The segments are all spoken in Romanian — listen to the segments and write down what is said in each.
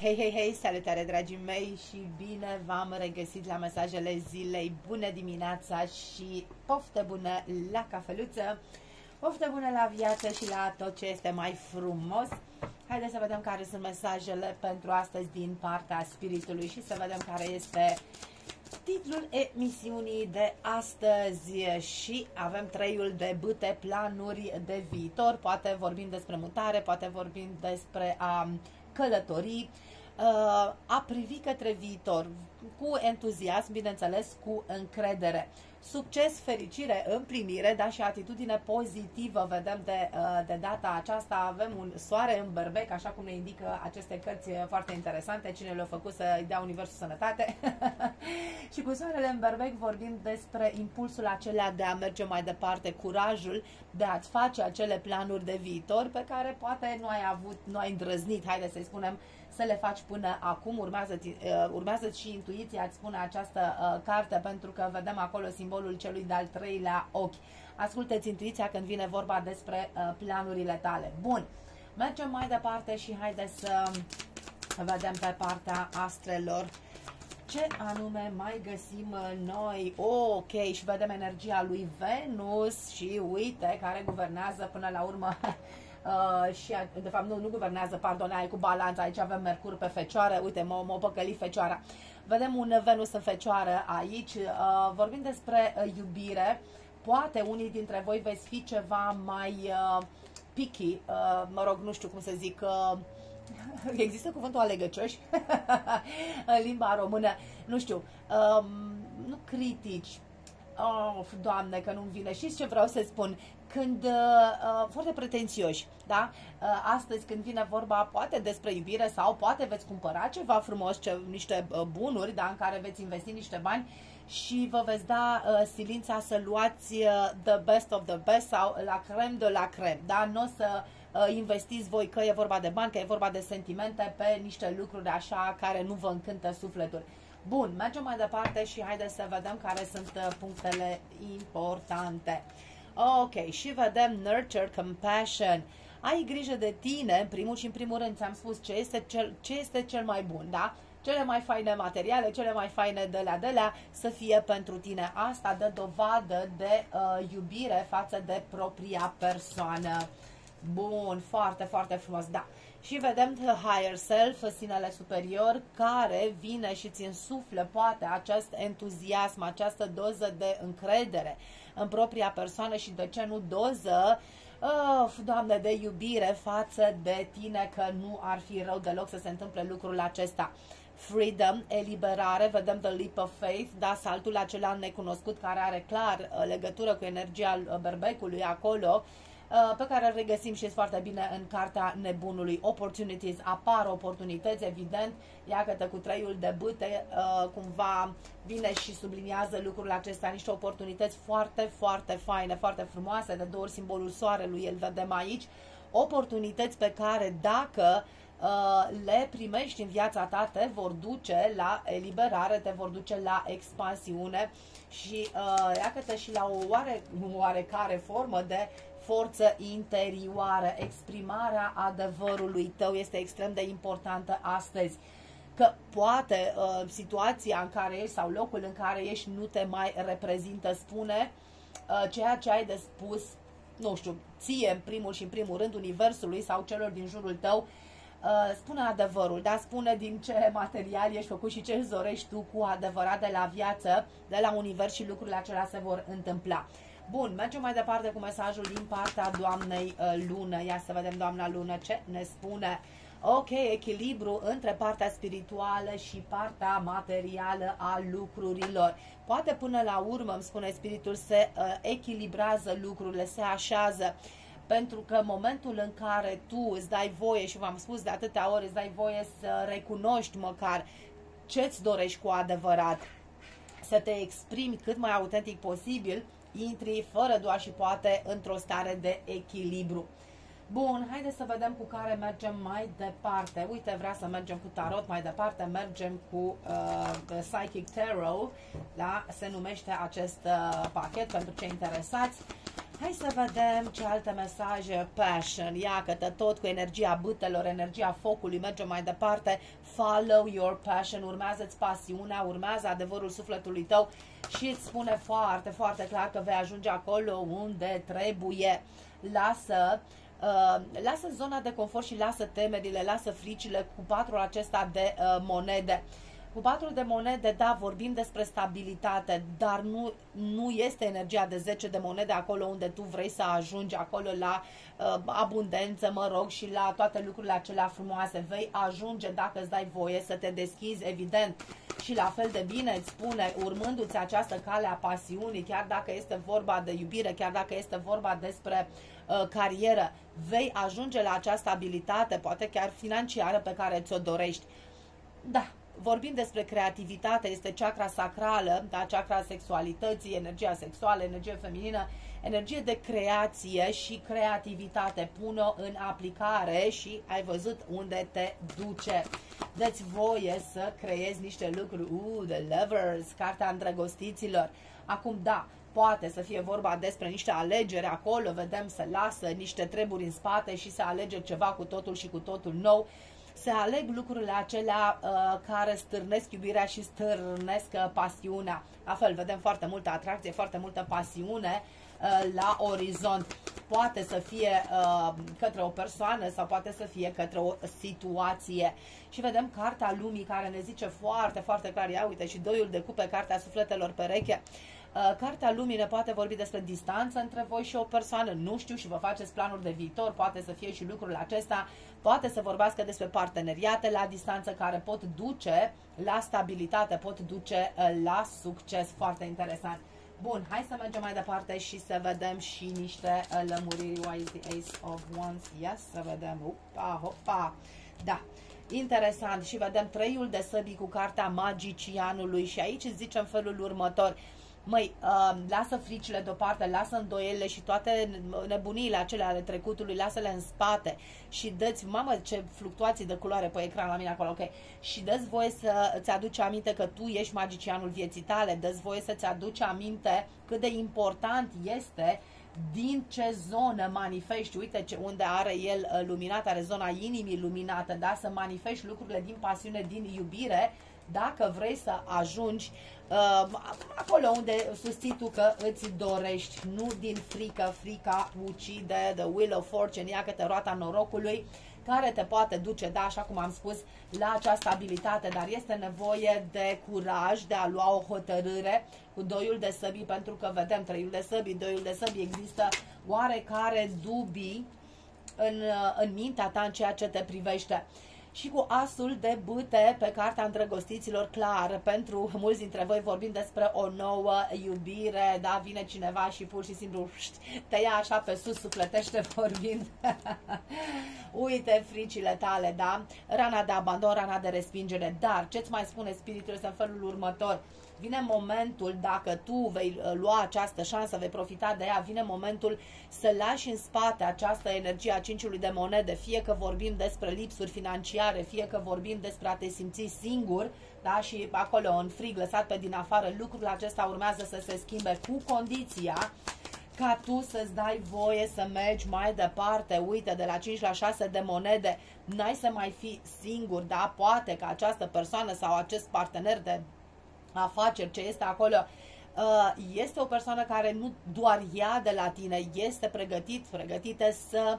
Hei, hei, hei, salutare dragii mei și bine v-am regăsit la mesajele zilei. Bună dimineața și poftă bună la cafeluță, poftă bună la viață și la tot ce este mai frumos. Haideți să vedem care sunt mesajele pentru astăzi din partea spiritului și să vedem care este titlul emisiunii de astăzi și avem treiul de bâte, planuri de viitor, poate vorbim despre mutare, poate vorbim despre a călătorii, uh, a privi către viitor cu entuziasm, bineînțeles, cu încredere. Succes, fericire, împlinire, dar și atitudine pozitivă vedem de, uh, de data aceasta. Avem un soare în berbec, așa cum ne indică aceste cărți foarte interesante. Cine le-a făcut să-i dea Universul Sănătate. și cu soarele în berbec vorbim despre impulsul acela de a merge mai departe, curajul de a-ți face acele planuri de viitor pe care poate nu ai avut, nu ai îndrăznit, haide să-i spunem, să le faci până acum. Urmează, uh, urmează și intuiția, îți spune această uh, carte, pentru că vedem acolo simbolul celui de-al treilea ochi. Ascultă-ți intuiția când vine vorba despre uh, planurile tale. Bun, mergem mai departe și haide să vedem pe partea astrelor ce anume mai găsim noi. Oh, ok, și vedem energia lui Venus și uite, care guvernează până la urmă Uh, și de fapt nu, nu guvernează, pardon, ai cu balanța, aici avem Mercur pe fecioară, uite, m-a, m-a păcălit fecioara. Vedem un Venus în fecioară aici, uh, vorbim despre uh, iubire, poate unii dintre voi veți fi ceva mai uh, picky, uh, mă rog, nu știu cum să zic, uh, există cuvântul alegăcioși în limba română, nu știu, um, nu critici, Of, doamne, că nu-mi vine. Știți ce vreau să spun? Când, uh, uh, foarte pretențioși, da? Uh, astăzi când vine vorba poate despre iubire sau poate veți cumpăra ceva frumos, ce, niște uh, bunuri, da? În care veți investi niște bani și vă veți da uh, silința să luați uh, the best of the best sau la creme de la creme, da? Nu o să uh, investiți voi că e vorba de bani, că e vorba de sentimente pe niște lucruri așa care nu vă încântă sufletul. Bun, mergem mai departe și haideți să vedem care sunt uh, punctele importante. Ok, și vedem nurture, compassion. Ai grijă de tine, în primul și în primul rând, ți-am spus ce este cel, ce este cel mai bun, da? Cele mai faine materiale, cele mai faine de la de la, să fie pentru tine. Asta dă dovadă de uh, iubire față de propria persoană. Bun, foarte, foarte frumos, da. Și vedem The Higher Self, sinele superior, care vine și ți însuflă poate acest entuziasm, această doză de încredere în propria persoană și de ce nu doză Of, Doamne, de iubire față de tine, că nu ar fi rău deloc să se întâmple lucrul acesta. Freedom, eliberare, vedem The Leap of Faith, da, saltul acela necunoscut care are clar uh, legătură cu energia uh, berbecului acolo, Uh, pe care îl regăsim și foarte bine în cartea nebunului. Opportunities, apar oportunități, evident, iată cu traiul de bâte, uh, cumva vine și subliniază lucrul acesta, niște oportunități foarte, foarte faine, foarte frumoase, de două ori simbolul soarelui, îl vedem aici, oportunități pe care dacă uh, le primești în viața ta, te vor duce la eliberare, te vor duce la expansiune și uh, iată și la o oare, oarecare formă de forță interioară, exprimarea adevărului tău este extrem de importantă astăzi. Că poate uh, situația în care ești sau locul în care ești nu te mai reprezintă, spune uh, ceea ce ai de spus, nu știu, ție în primul și în primul rând universului sau celor din jurul tău, uh, spune adevărul, da? Spune din ce material ești făcut și ce îți dorești tu cu adevărat de la viață, de la univers și lucrurile acelea se vor întâmpla. Bun, mergem mai departe cu mesajul din partea doamnei uh, Lună. Ia să vedem, doamna Lună, ce ne spune. Ok, echilibru între partea spirituală și partea materială a lucrurilor. Poate până la urmă, îmi spune spiritul, se uh, echilibrează lucrurile, se așează. Pentru că în momentul în care tu îți dai voie, și v-am spus de atâtea ori, îți dai voie să recunoști măcar ce-ți dorești cu adevărat, să te exprimi cât mai autentic posibil, intri fără doar și poate într-o stare de echilibru. Bun, haideți să vedem cu care mergem mai departe. Uite, vrea să mergem cu tarot mai departe, mergem cu uh, The Psychic Tarot, da? se numește acest uh, pachet pentru cei interesați. Hai să vedem ce alte mesaje. Passion, ia că tot cu energia bâtelor, energia focului, mergem mai departe. Follow your passion, urmează-ți pasiunea, urmează adevărul sufletului tău și îți spune foarte, foarte clar că vei ajunge acolo unde trebuie. Lasă Uh, lasă zona de confort și lasă temerile, lasă fricile cu patrul acesta de uh, monede. Cu patru de monede, da, vorbim despre stabilitate, dar nu, nu este energia de 10 de monede acolo unde tu vrei să ajungi, acolo la uh, abundență, mă rog, și la toate lucrurile acelea frumoase. Vei ajunge dacă îți dai voie să te deschizi, evident. Și la fel de bine îți spune, urmându-ți această cale a pasiunii, chiar dacă este vorba de iubire, chiar dacă este vorba despre uh, carieră, vei ajunge la această abilitate, poate chiar financiară pe care ți-o dorești. Da, vorbim despre creativitate, este chakra sacrală, da, chakra sexualității, energia sexuală, energie feminină, energie de creație și creativitate. Pune-o în aplicare și ai văzut unde te duce. Dă-ți voie să creezi niște lucruri. Uh, The Lovers, cartea îndrăgostiților. Acum, da, poate să fie vorba despre niște alegeri acolo, vedem să lasă niște treburi în spate și să alege ceva cu totul și cu totul nou se aleg lucrurile acelea uh, care stârnesc iubirea și stârnesc uh, pasiunea. La fel, vedem foarte multă atracție, foarte multă pasiune uh, la orizont. Poate să fie uh, către o persoană sau poate să fie către o situație. Și vedem cartea lumii care ne zice foarte, foarte clar, ia uite și doiul de cupe, cartea sufletelor pereche, uh, Uh, Cartea Lumii ne poate vorbi despre distanță între voi și o persoană, nu știu, și vă faceți planuri de viitor, poate să fie și lucrul acesta, poate să vorbească despre parteneriate la distanță care pot duce la stabilitate, pot duce uh, la succes. Foarte interesant. Bun, hai să mergem mai departe și să vedem și niște uh, lămuriri. Why is the Ace of Wands? Yes, să vedem. Upa, hopa. Da. Interesant. Și vedem treiul de săbii cu cartea magicianului și aici zicem felul următor măi, uh, lasă fricile deoparte, lasă îndoielile și toate nebuniile acelea ale trecutului, lasă-le în spate și dă-ți, mamă, ce fluctuații de culoare pe ecran la mine acolo, ok, și dă-ți voie să îți aduci aminte că tu ești magicianul vieții tale, dă-ți voie să-ți aduci aminte cât de important este din ce zonă manifesti, uite ce, unde are el uh, luminat, are zona inimii luminată, da? să manifesti lucrurile din pasiune, din iubire, dacă vrei să ajungi uh, acolo unde susții tu că îți dorești, nu din frică, frica ucide, the will of fortune, ia te roata norocului, care te poate duce, da, așa cum am spus, la această abilitate, dar este nevoie de curaj de a lua o hotărâre cu doiul de săbii, pentru că vedem trăiul de săbii, doiul de săbii, există oarecare dubii în, în mintea ta în ceea ce te privește și cu asul de bâte pe cartea îndrăgostiților clar. Pentru mulți dintre voi vorbim despre o nouă iubire, da, vine cineva și pur și simplu te ia așa pe sus, sufletește vorbind. Uite fricile tale, da? Rana de abandon, rana de respingere. Dar ce-ți mai spune spiritul este în felul următor vine momentul, dacă tu vei uh, lua această șansă, vei profita de ea, vine momentul să lași în spate această energie a cinciului de monede, fie că vorbim despre lipsuri financiare, fie că vorbim despre a te simți singur, da? și acolo în frig lăsat pe din afară, lucrurile acesta urmează să se schimbe cu condiția ca tu să-ți dai voie să mergi mai departe, uite, de la 5 la 6 de monede, n-ai să mai fi singur, da? Poate că această persoană sau acest partener de afaceri, ce este acolo, uh, este o persoană care nu doar ia de la tine, este pregătit, pregătită să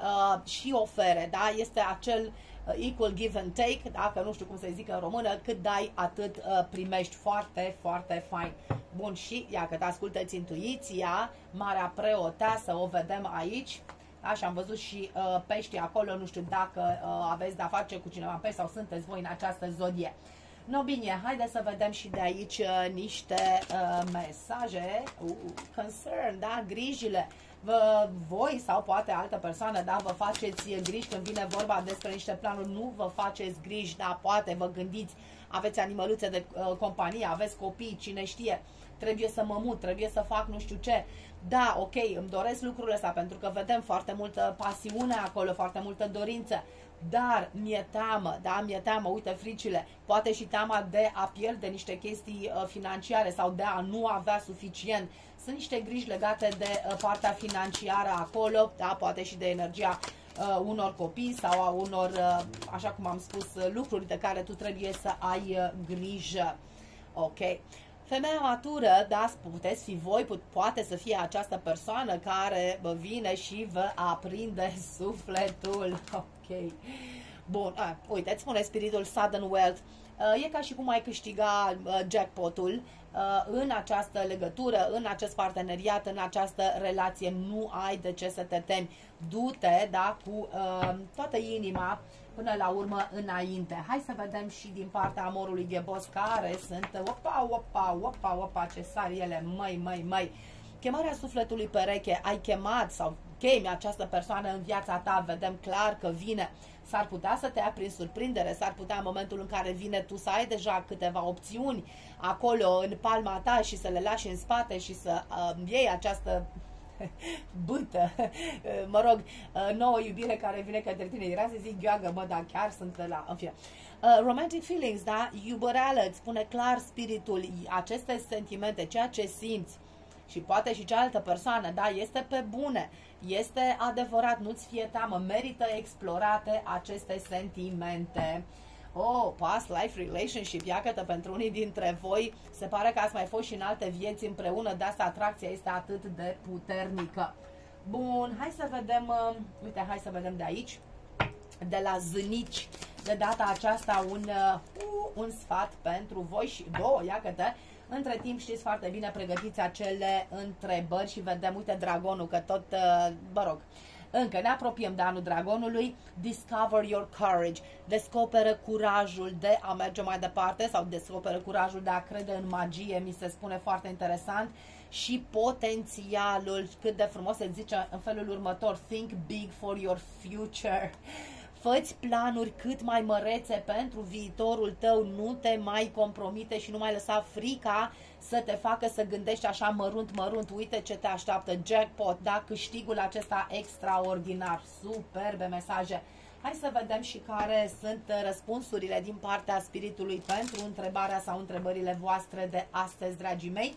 uh, și ofere, da? Este acel uh, equal give and take, dacă nu știu cum să zic în română, cât dai, atât primești. Foarte, foarte fain. Bun, și ia că te ascultăți intuiția, Marea Preoteasă, o vedem aici, Așa, am văzut și uh, pești acolo, nu știu dacă uh, aveți de-a face cu cineva pești sau sunteți voi în această zodie. No, bine, haideți să vedem și de aici uh, niște uh, mesaje, uh, concern, da, grijile. Vă, voi sau poate altă persoană, da, vă faceți griji când vine vorba despre niște planuri, nu vă faceți griji, da, poate vă gândiți, aveți animăluțe de uh, companie, aveți copii, cine știe, trebuie să mă mut, trebuie să fac nu știu ce. Da, ok, îmi doresc lucrurile astea pentru că vedem foarte multă pasiune acolo, foarte multă dorință, dar mi-e teamă, da, mi-e teamă, uite fricile, poate și teama de a pierde niște chestii uh, financiare sau de a nu avea suficient. Sunt niște griji legate de uh, partea financiară acolo, da, poate și de energia uh, unor copii sau a unor, uh, așa cum am spus, uh, lucruri de care tu trebuie să ai uh, grijă. Ok. Femeia matură, da, puteți fi voi, poate să fie această persoană care vine și vă aprinde sufletul. Ok. Bun, a, uite, îți spune spiritul Sudden Wealth. E ca și cum ai câștiga jackpotul în această legătură, în acest parteneriat, în această relație. Nu ai de ce să te temi. Du-te, da, cu toată inima până la urmă înainte. Hai să vedem și din partea amorului ghebos care sunt, opa, opa, opa, opa, ce sar ele, măi, măi, măi. Chemarea sufletului pereche, ai chemat sau chemi această persoană în viața ta, vedem clar că vine. S-ar putea să te ia prin surprindere, s-ar putea în momentul în care vine tu să ai deja câteva opțiuni acolo în palma ta și să le lași în spate și să uh, iei această bâtă, mă rog, nouă iubire care vine către tine. Era să zic gheoagă, mă, dar chiar sunt la, în fine. Uh, romantic feelings, da? Iubăreală, îți spune clar spiritul, aceste sentimente, ceea ce simți și poate și cealaltă persoană, da, este pe bune, este adevărat, nu-ți fie teamă, merită explorate aceste sentimente. Oh, past life relationship, iată pentru unii dintre voi, se pare că ați mai fost și în alte vieți împreună, de asta atracția este atât de puternică. Bun, hai să vedem, uh, uite, hai să vedem de aici, de la zânici, de data aceasta un, uh, un sfat pentru voi și două, iată între timp știți foarte bine, pregătiți acele întrebări și vedem, uite, dragonul, că tot, uh, mă rog, încă ne apropiem de anul dragonului. Discover your courage. Descoperă curajul de a merge mai departe sau descoperă curajul de a crede în magie, mi se spune foarte interesant și potențialul, cât de frumos se zice în felul următor, think big for your future. Făți planuri cât mai mărețe pentru viitorul tău, nu te mai compromite și nu mai lăsa frica să te facă să gândești așa mărunt, mărunt, uite ce te așteaptă, jackpot, da, câștigul acesta extraordinar, superbe mesaje. Hai să vedem și care sunt răspunsurile din partea spiritului pentru întrebarea sau întrebările voastre de astăzi, dragii mei.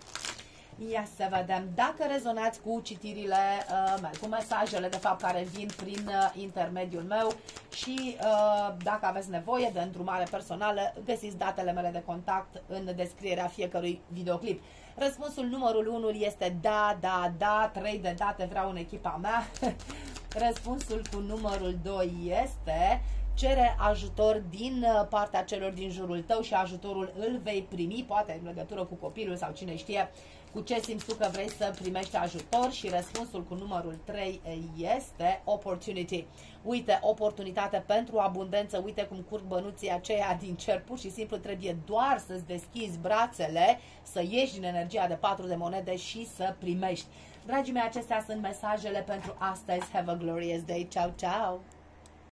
Ia să vedem dacă rezonați cu citirile uh, mele, cu mesajele de fapt care vin prin uh, intermediul meu și uh, dacă aveți nevoie de îndrumare personală, găsiți datele mele de contact în descrierea fiecărui videoclip. Răspunsul numărul 1 este da, da, da, 3 de date vreau în echipa mea. Răspunsul cu numărul 2 este cere ajutor din uh, partea celor din jurul tău și ajutorul îl vei primi, poate în legătură cu copilul sau cine știe, cu ce simți tu că vrei să primești ajutor și răspunsul cu numărul 3 este opportunity. Uite, oportunitate pentru abundență, uite cum curg bănuții aceia din cer, pur și simplu trebuie doar să-ți deschizi brațele, să ieși din energia de patru de monede și să primești. Dragii mei, acestea sunt mesajele pentru astăzi. Have a glorious day. Ciao, ciao!